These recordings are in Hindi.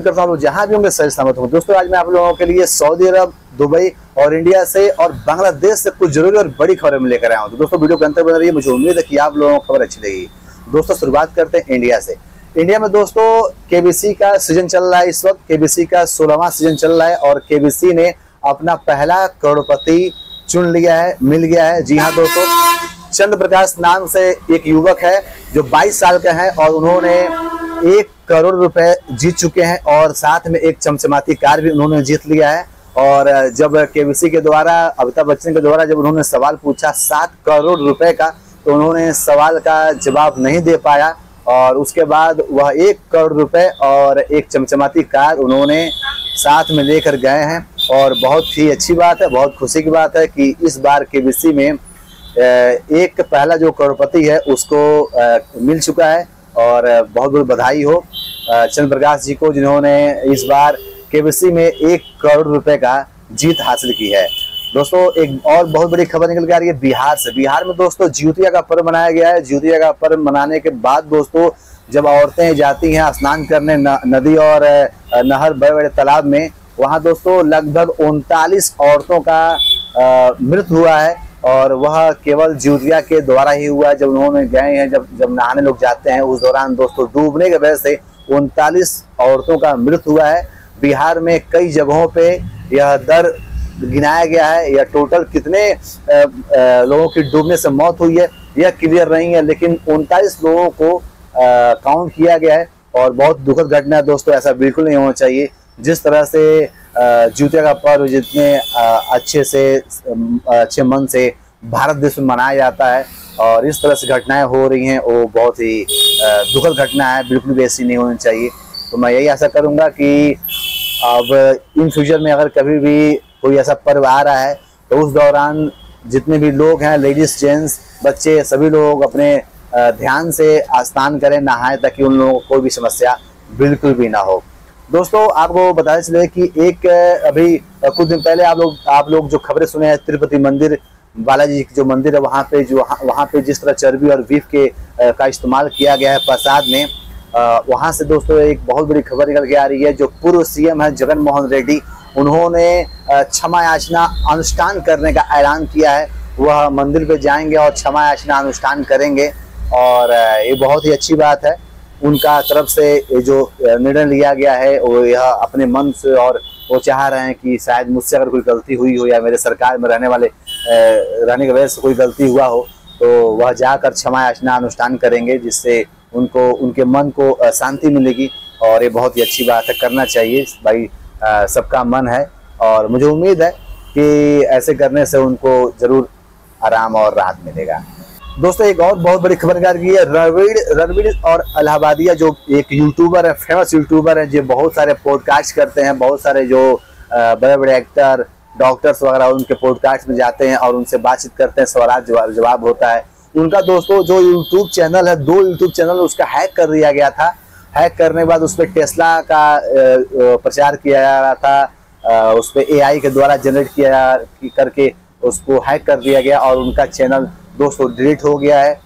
करता हूँ जहाँ भी होंगे सही सलामत होंगे। दोस्तों, आज मैं आप लोगों के लिए सऊदी अरब, दुबई और इंडिया से और बांग्लादेश से कुछ ज़रूरी और बड़ी खबरें लेकर आया हूँ। तो दोस्तों, वीडियो के अंतर बन रही है मुझे उम्मीद है कि आप लोगों को खबर अच्छी लगेगी दोस्तों, शुरुआत करते हैं इंडिया से। इंडिया में दोस्तों, केबीसी का सीज़न चल रहा है इस वक्त। केबीसी का सोलहवा सीज़न चल रहा है और केबीसी ने अपना पहला करोड़पति चुन लिया है, मिल गया है। जी हाँ दोस्तों चंद्र प्रकाश नाम से एक युवक है जो 22 साल का है और उन्होंने एक करोड़ रुपए जीत चुके हैं और साथ में एक चमचमाती कार भी उन्होंने जीत लिया है। और जब केबीसी के द्वारा, अमिताभ बच्चन के द्वारा जब उन्होंने सवाल पूछा सात करोड़ रुपए का तो उन्होंने सवाल का जवाब नहीं दे पाया। और उसके बाद वह एक करोड़ रुपए और एक चमचमाती कार उन्होंने साथ में लेकर गए हैं। और बहुत ही अच्छी बात है, बहुत खुशी की बात है कि इस बार केबीसी में एक पहला जो करोड़पति है, उसको मिल चुका है। और बहुत बहुत बधाई हो चंद्र प्रकाश जी को जिन्होंने इस बार केबीसी में एक करोड़ रुपए का जीत हासिल की है। दोस्तों एक और बहुत बड़ी खबर निकल के आ रही है बिहार से। बिहार में दोस्तों ज्योतिया का पर्व मनाया गया है। ज्योतिया का पर्व मनाने के बाद दोस्तों जब औरतें जाती हैं स्नान करने न, नदी और नहर बड़े बड़े तालाब में वहाँ दोस्तों लगभग उनतालीस औरतों का मृत्यु हुआ है। और वह केवल ज्योतिया के द्वारा ही हुआ जब उन्होंने गए हैं, जब जब नहाने लोग जाते हैं, उस दौरान दोस्तों डूबने की वजह से उनतालीस औरतों का मृत्यु हुआ है। बिहार में कई जगहों पे यह दर गिनाया गया है। या टोटल कितने लोगों की डूबने से मौत हुई है, यह क्लियर नहीं है, लेकिन उनतालीस लोगों को काउंट किया गया है। और बहुत दुखद घटना है दोस्तों, ऐसा बिल्कुल नहीं होना चाहिए। जिस तरह से जूते का पर्व जितने अच्छे से अच्छे मन से भारत देश में मनाया जाता है और इस तरह से घटनाएँ हो रही हैं, वो बहुत ही दुखद घटना है, बिल्कुल भी ऐसी नहीं होनी चाहिए। तो मैं यही आशा करूँगा कि अब इन फ्यूचर में अगर कभी भी कोई ऐसा पर्व आ रहा है तो उस दौरान जितने भी लोग हैं, लेडीज़, जेंट्स, बच्चे, सभी लोग अपने ध्यान से स्नान करें, नहाएँ, ताकि उन लोगों को कोई भी समस्या बिल्कुल भी ना हो। दोस्तों, आपको बताते चले कि एक अभी कुछ दिन पहले आप लोग आप लोग जो खबरें सुने हैं, तिरुपति मंदिर, बालाजी जो मंदिर है, वहाँ पे जो, वहाँ पे जिस तरह चर्बी और बीफ के का इस्तेमाल किया गया है प्रसाद में वहाँ से दोस्तों एक बहुत बड़ी खबर निकल के आ रही है, जो पूर्व सीएम है जगन मोहन रेड्डी, उन्होंने क्षमा याचना अनुष्ठान करने का ऐलान किया है। वह मंदिर पे जाएँगे और क्षमा याचना अनुष्ठान करेंगे और ये बहुत ही अच्छी बात है। उनका तरफ़ से जो निर्णय लिया गया है, वो यह अपने मन से और वो चाह रहे हैं कि शायद मुझसे अगर कोई गलती हुई हो या मेरे सरकार में रहने वाले रहने की वजह से कोई गलती हुआ हो तो वह जाकर क्षमा याचना अनुष्ठान करेंगे, जिससे उनको, उनके मन को शांति मिलेगी। और ये बहुत ही अच्छी बात है, करना चाहिए। भाई सबका मन है। और मुझे उम्मीद है कि ऐसे करने से उनको ज़रूर आराम और राहत मिलेगा। दोस्तों, एक और बहुत बड़ी खबर निकाल की है रणवीर रणवीर और अलाहाबादिया जो एक यूट्यूबर है फ़ेमस यूट्यूबर है, जो बहुत सारे पॉडकास्ट करते हैं, बहुत सारे जो बड़े बड़े एक्टर डॉक्टर्स वगैरह उनके पॉडकास्ट में जाते हैं और उनसे बातचीत करते हैं, सवाल जवाब जवाब होता है। उनका दोस्तों, जो यूट्यूब चैनल है, दो यूट्यूब चैनल उसका हैक कर दिया गया था। हैक करने के बाद उस पर टेस्ला का प्रचार किया जा रहा था उस पर ए के द्वारा जनरेट किया करके उसको हैक कर दिया गया और उनका चैनल दोस्तों डिलीट हो गया है।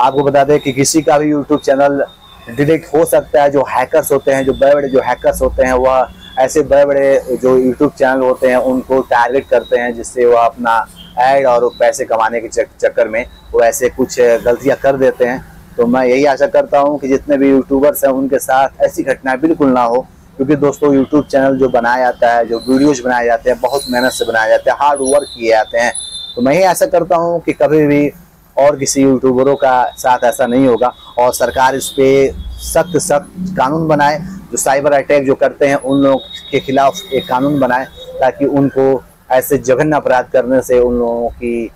आपको बता दें कि किसी का भी यूट्यूब चैनल डिलीट हो सकता है, जो हैकर्स होते हैं, जो बड़े बड़े जो हैकर्स होते हैं, वह ऐसे बड़े बड़े जो यूट्यूब चैनल होते हैं, उनको टारगेट करते हैं, जिससे वह अपना ऐड और पैसे कमाने के चक्कर में वो ऐसे कुछ गलतियाँ कर देते हैं। तो मैं यही आशा करता हूँ कि जितने भी यूट्यूबर्स हैं, उनके साथ ऐसी घटनाएँ बिल्कुल ना हो। क्योंकि दोस्तों यूट्यूब चैनल जो बनाया जाता है, जो वीडियोज़ बनाए जाते हैं, बहुत मेहनत से बनाए जाते हैं हार्ड वर्क किए जाते हैं। तो मैं ही ऐसा करता हूँ कि कभी भी और किसी यूट्यूबरों का साथ ऐसा नहीं होगा और सरकार इस पर सख्त सख्त कानून बनाए, जो साइबर अटैक जो करते हैं, उन लोगों के खिलाफ एक कानून बनाए, ताकि उनको ऐसे जघन्य अपराध करने से उन लोगों की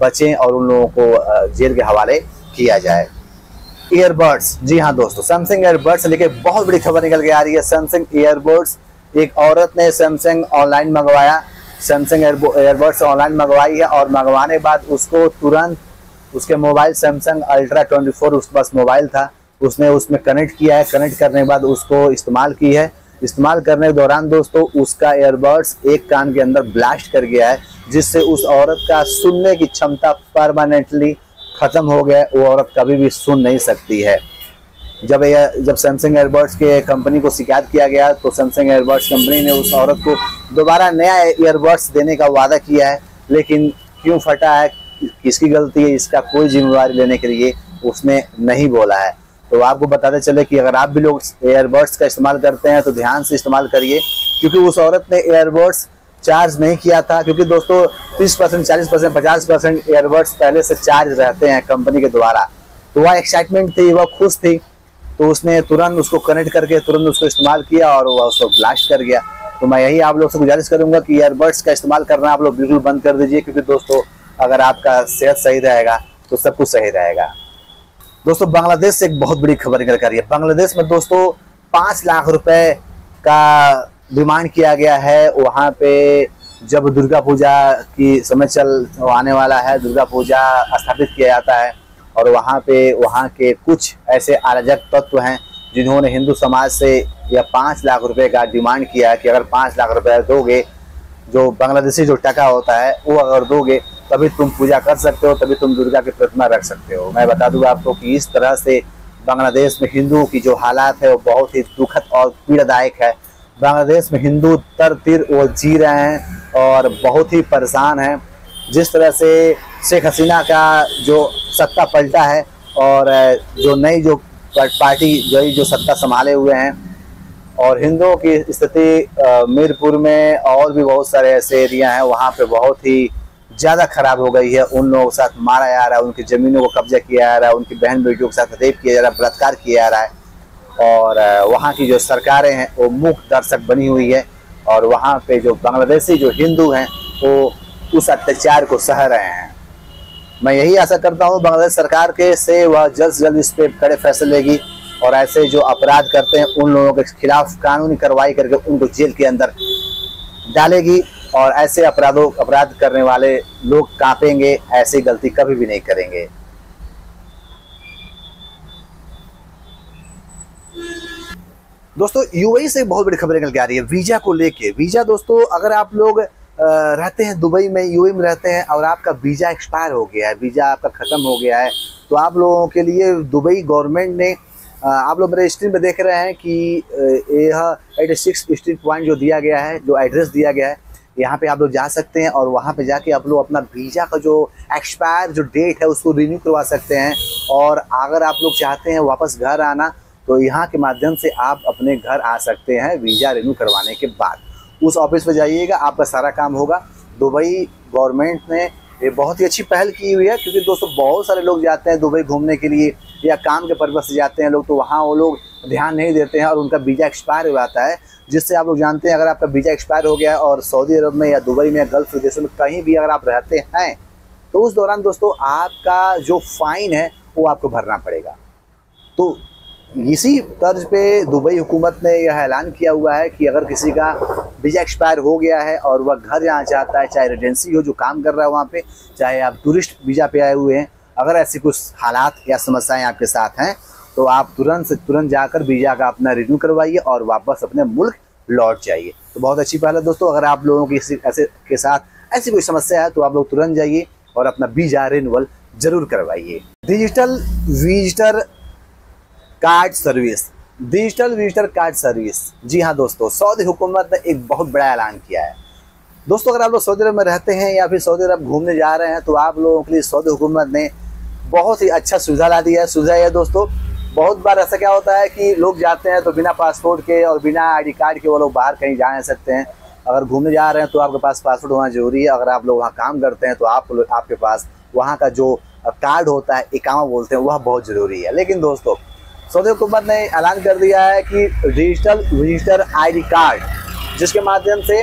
बचें और उन लोगों को जेल के हवाले किया जाए। ईयरबड्स जी हाँ दोस्तों सैमसंग ईयरबड्स लेके बहुत बड़ी खबर निकल के आ रही है। सैमसंग ईयरबड्स एक औरत ने सैमसंग ऑनलाइन मंगवाया। सैमसंग ईयरबड्स ऑनलाइन मंगवाई है और मंगवाने के बाद उसको तुरंत उसके मोबाइल सैमसंग अल्ट्रा 24 उसके पास मोबाइल था। उसने उसमें कनेक्ट किया है। कनेक्ट करने के बाद उसको इस्तेमाल की है। इस्तेमाल करने के दौरान दोस्तों, उसका एयरबड्स एक कान के अंदर ब्लास्ट कर गया है, जिससे उस औरत का सुनने की क्षमता परमानेंटली ख़त्म हो गया, वो औरत कभी भी सुन नहीं सकती है। जब ये, जब सैमसंग एयरबड्स के कंपनी को शिकायत किया गया तो सैमसंग एयरबड्स कंपनी ने उस औरत को दोबारा नया ईयरबड्स देने का वादा किया है, लेकिन क्यों फटा है, किसकी गलती है, इसका कोई जिम्मेवारी लेने के लिए उसने नहीं बोला है। तो आपको बताते चले कि अगर आप भी लोग एयरबड्स का इस्तेमाल करते हैं तो ध्यान से इस्तेमाल करिए, क्योंकि उस औरत ने एयरबड्स चार्ज नहीं किया था, क्योंकि दोस्तों 30 परसेंट, चालीस परसेंट, पचास परसेंट एयरबड्स पहले से चार्ज रहते हैं कंपनी के द्वारा। तो वह एक्साइटमेंट थी, वह खुश थी। तो उसने तुरंत उसको कनेक्ट करके तुरंत उसको इस्तेमाल किया और वह उसको ब्लास्ट कर गया। तो मैं यही आप लोग से गुजारिश करूँगा कि ईयरबड्स का इस्तेमाल करना आप लोग बिल्कुल बंद कर दीजिए, क्योंकि दोस्तों, अगर आपका सेहत सही रहेगा तो सब कुछ सही रहेगा। दोस्तों, बांग्लादेश से एक बहुत बड़ी खबर निकल कर रही है। बांग्लादेश में दोस्तों, पाँच लाख रुपए का डिमांड किया गया है, वहाँ पे जब दुर्गा पूजा की समय चल, आने वाला है, दुर्गा पूजा स्थापित किया जाता है और वहाँ पे, वहाँ के कुछ ऐसे अराजक तत्व हैं जिन्होंने हिंदू समाज से यह पाँच लाख रुपए का डिमांड किया कि अगर पाँच लाख रुपए दोगे, जो बांग्लादेशी जो टका होता है, वो अगर दोगे, तभी तुम पूजा कर सकते हो, तभी तुम दुर्गा की प्रतिमा रख सकते हो। मैं बता दूँगा आपको कि इस तरह से बांग्लादेश में हिंदुओं की जो हालात है, वो बहुत ही दुखद और पीड़ादायक है। बांग्लादेश में हिंदू तर तिर वो जी रहे हैं और बहुत ही परेशान हैं। जिस तरह से शेख हसीना का जो सत्ता पलटा है और जो नई जो पार्टी जो जो सत्ता संभाले हुए हैं और हिंदुओं की स्थिति मीरपुर में और भी बहुत सारे ऐसे एरिया हैं, वहाँ पे बहुत ही ज़्यादा खराब हो गई है। उन लोगों के साथ मारा जा रहा है, उनकी ज़मीनों को कब्जा किया जा रहा है, उनकी बहन बेटियों के साथ रेप किया जा रहा है, बलात्कार किया जा रहा है। और वहाँ की जो सरकारें हैं, वो मुख दर्शक बनी हुई है और वहाँ पे जो बांग्लादेशी जो हिंदू हैं, वो उस अत्याचार को सह रहे हैं। मैं यही आशा करता हूँ, बांग्लादेश सरकार के से वह जल्द से जल्द इस पर कड़े फैसले लेगी और ऐसे जो अपराध करते हैं, उन लोगों के खिलाफ कानूनी कार्रवाई करके उनको जेल के अंदर डालेगी और ऐसे अपराधों, अपराध करने वाले लोग कांपेंगे, ऐसी गलती कभी भी नहीं करेंगे। दोस्तों यूएई से बहुत बड़ी खबरें निकल के आ रही है, वीज़ा को लेके। वीज़ा दोस्तों, अगर आप लोग रहते हैं दुबई में यूएई में रहते हैं और आपका वीज़ा एक्सपायर हो गया है, वीज़ा आपका ख़त्म हो गया है तो आप लोगों के लिए दुबई गवर्नमेंट ने आप लोग मेरे स्क्रीन पर देख रहे हैं कि यह एटी सिक्स स्ट्रीट पॉइंट जो दिया गया है, जो एड्रेस दिया गया है, यहाँ पे आप लोग जा सकते हैं और वहाँ पे जाके आप लोग अपना वीज़ा का जो एक्सपायर जो डेट है उसको रिन्यू करवा सकते हैं। और अगर आप लोग चाहते हैं वापस घर आना तो यहाँ के माध्यम से आप अपने घर आ सकते हैं वीज़ा रिन्यू करवाने के बाद। उस ऑफ़िस पर जाइएगा, आपका सारा काम होगा। दुबई गवर्नमेंट ने ये बहुत ही अच्छी पहल की हुई है, क्योंकि दोस्तों बहुत सारे लोग जाते हैं दुबई घूमने के लिए या काम के पर्पज़ से जाते हैं लोग तो वहाँ वो लोग ध्यान नहीं देते हैं और उनका वीज़ा एक्सपायर हो जाता है, जिससे आप लोग जानते हैं अगर आपका वीज़ा एक्सपायर हो गया है और सऊदी अरब में या दुबई में या गल्फ विदेशों में कहीं भी अगर आप रहते हैं तो उस दौरान दोस्तों आपका जो फाइन है वो आपको भरना पड़ेगा। तो इसी तर्ज पे दुबई हुकूमत ने यह ऐलान किया हुआ है कि अगर किसी का वीज़ा एक्सपायर हो गया है और वह घर जाना चाहता है, चाहे रेजेंसी हो, जो काम कर रहा है वहाँ पे, चाहे आप टूरिस्ट वीज़ा पे आए हुए हैं, अगर ऐसी कुछ हालात या समस्याएँ आपके साथ हैं तो आप तुरंत से तुरंत जाकर वीज़ा का अपना रिन्यू करवाइए और वापस अपने मुल्क लौट जाइए। तो बहुत अच्छी पहल है दोस्तों, अगर आप लोगों की ऐसे, के साथ ऐसी कोई समस्या है तो आप लोग तुरंत जाइए और अपना वीज़ा रिन्यूअल ज़रूर करवाइए। Digital visitor card service, digital visitor card service. जी हाँ दोस्तों, सऊदी हुकूमत ने एक बहुत बड़ा ऐलान किया है। दोस्तों, अगर आप लोग सऊदी अरब में रहते हैं या फिर सऊदी अरब घूमने जा रहे हैं तो आप लोगों के लिए सऊदी हुकूमत ने बहुत ही अच्छा सुविधा ला दिया है। सुविधा है दोस्तों, बहुत बार ऐसा क्या होता है कि लोग जाते हैं तो बिना पासपोर्ट के और बिना आईडी कार्ड के वो लोग बाहर कहीं जा नहीं सकते हैं। अगर घूमने जा रहे हैं तो आपके पास पासपोर्ट होना ज़रूरी है। अगर आप लोग वहाँ काम करते हैं तो आप आपके पास वहाँ का जो कार्ड होता है, इकामा बोलते हैं, वह बहुत ज़रूरी है। लेकिन दोस्तों सऊदी हुकूमत ने ऐलान कर दिया है कि डिजिटल विजिटर आईडी कार्ड जिसके माध्यम से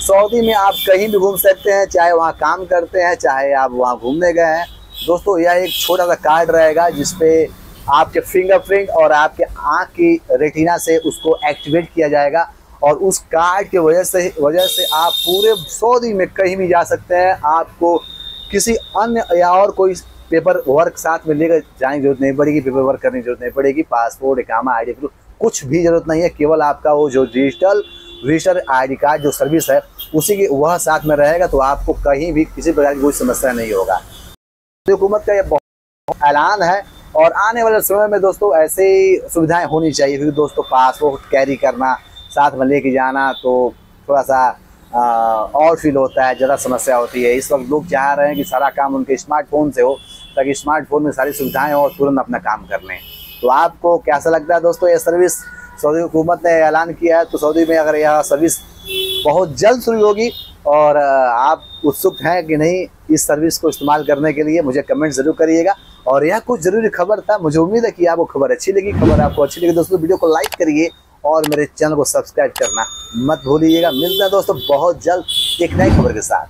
सऊदी में आप कहीं भी घूम सकते हैं, चाहे वहाँ काम करते हैं, चाहे आप वहाँ घूमने गए हैं। दोस्तों, यह एक छोटा सा कार्ड रहेगा जिसपे आपके फिंगरप्रिंट और आपके आँख की रेटिना से उसको एक्टिवेट किया जाएगा और उस कार्ड की वजह से वजह से आप पूरे सऊदी में कहीं भी जा सकते हैं। आपको किसी अन्य या और कोई पेपर वर्क साथ में लेकर जाने की ज़रूरत नहीं पड़ेगी पेपर वर्क करने की ज़रूरत नहीं पड़ेगी पासपोर्ट इकामा आई डी प्रूफ कुछ भी ज़रूरत नहीं है केवल आपका वो जो डिजिटल रजिस्टर आईडी कार्ड जो सर्विस है उसी की वह साथ में रहेगा तो आपको कहीं भी किसी प्रकार की कोई समस्या नहीं होगा। हुकूमत का यह बहुत ऐलान है और आने वाले समय में दोस्तों ऐसे ही सुविधाएँ होनी चाहिए क्योंकि दोस्तों पासपोर्ट कैरी करना साथ में लेके जाना तो थोड़ा सा आ, और फील होता है ज़्यादा समस्या होती है। इस वक्त लोग चाह रहे हैं कि सारा काम उनके स्मार्टफ़ोन से हो ताकि स्मार्टफ़ोन में सारी सुविधाएँ और तुरंत अपना काम कर लें। तो आपको कैसा लगता है दोस्तों, ये सर्विस सऊदी हुकूमत ने ऐलान किया है तो सऊदी में अगर यह सर्विस बहुत जल्द शुरू होगी और आप उत्सुक हैं कि नहीं इस सर्विस को इस्तेमाल करने के लिए, मुझे कमेंट ज़रूर करिएगा। और यह कुछ ज़रूरी खबर था, मुझे उम्मीद है कि आपको खबर अच्छी लगी। खबर आपको अच्छी लगी दोस्तों, वीडियो को लाइक करिए और मेरे चैनल को सब्सक्राइब करना मत भूलिएगा। मिलता है दोस्तों, बहुत जल्द एक नई खबर के साथ।